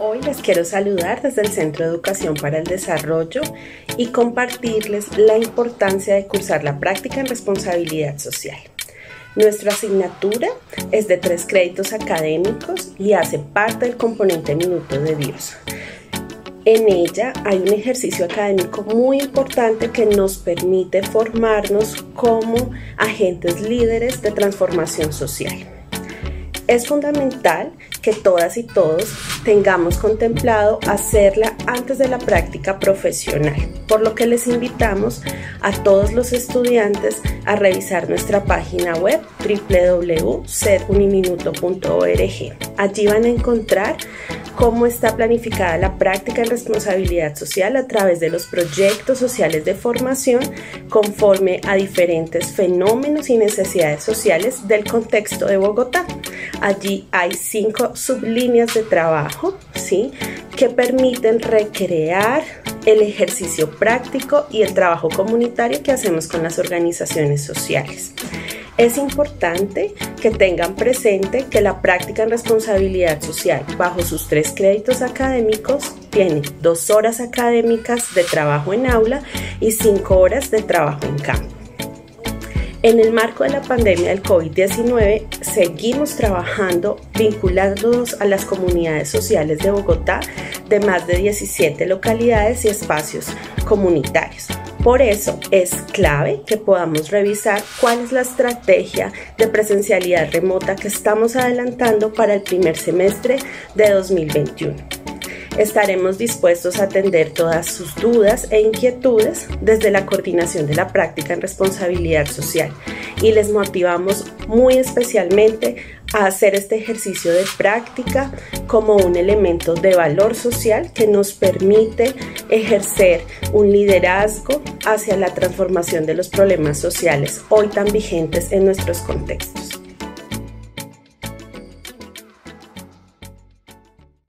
Hoy les quiero saludar desde el Centro de Educación para el Desarrollo y compartirles la importancia de cursar la práctica en responsabilidad social. Nuestra asignatura es de tres créditos académicos y hace parte del componente Minuto de Dios. En ella hay un ejercicio académico muy importante que nos permite formarnos como agentes líderes de transformación social. Es fundamental que todas y todos tengamos contemplado hacerla antes de la práctica profesional, por lo que les invitamos a todos los estudiantes a revisar nuestra página web www.seduniminuto.org. Allí van a encontrar cómo está planificada la práctica en responsabilidad social a través de los proyectos sociales de formación conforme a diferentes fenómenos y necesidades sociales del contexto de Bogotá. Allí hay cinco sublíneas de trabajo, ¿sí? Que permiten recrear el ejercicio práctico y el trabajo comunitario que hacemos con las organizaciones sociales. Es importante que tengan presente que la práctica en responsabilidad social bajo sus tres créditos académicos tiene dos horas académicas de trabajo en aula y cinco horas de trabajo en campo. En el marco de la pandemia del COVID-19, seguimos trabajando vinculándonos a las comunidades sociales de Bogotá de más de 17 localidades y espacios comunitarios. Por eso es clave que podamos revisar cuál es la estrategia de presencialidad remota que estamos adelantando para el primer semestre de 2021. Estaremos dispuestos a atender todas sus dudas e inquietudes desde la coordinación de la práctica en responsabilidad social y les motivamos muy especialmente a hacer este ejercicio de práctica como un elemento de valor social que nos permite ejercer un liderazgo hacia la transformación de los problemas sociales hoy tan vigentes en nuestros contextos.